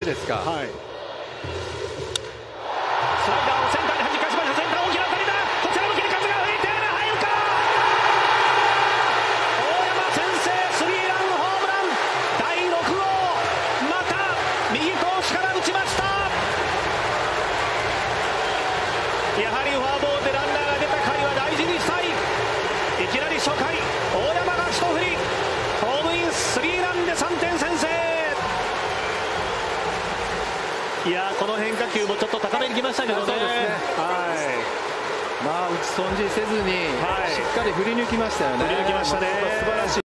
ですか、はい、スライダーをセンターに弾かしました。センター大きな当たりだこちら向きに風が吹いて入るか大山先制スリーランホームラン。第6号また右投手から打ちました。やはりフォアボールでランナーが出た回は大事にしたいいきなり初回大山が一振りホームインスリーランで3点先制いやこの変化球もちょっと高めに来ましたけどね、ね。はい。まあ、打ち損じせずに、はい、しっかり振り抜きましたよね。振り抜きましたね。素晴らしい